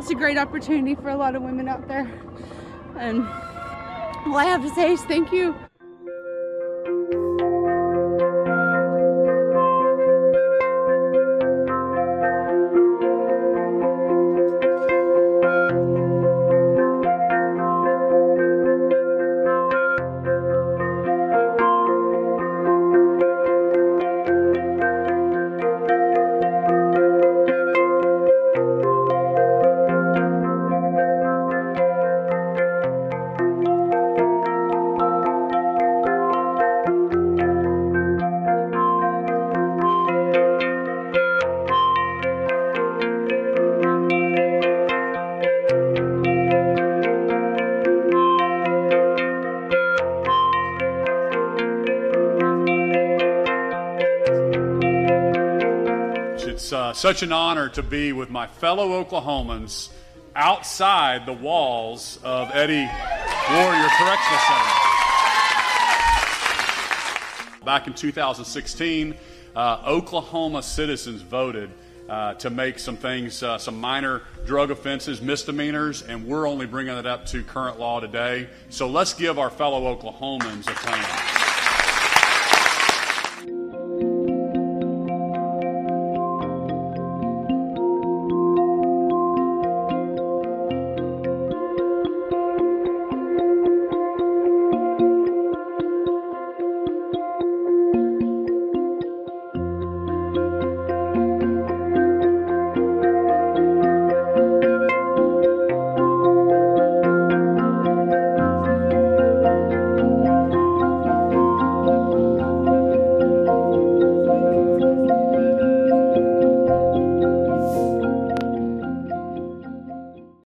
just a great opportunity for a lot of women out there. And all I have to say is thank you. It's uh, such an honor to be with my fellow Oklahomans outside the walls of Eddie Warrior Correctional Center. Back in 2016, uh, Oklahoma citizens voted uh, to make some things, uh, some minor drug offenses, misdemeanors, and we're only bringing it up to current law today. So let's give our fellow Oklahomans a claim.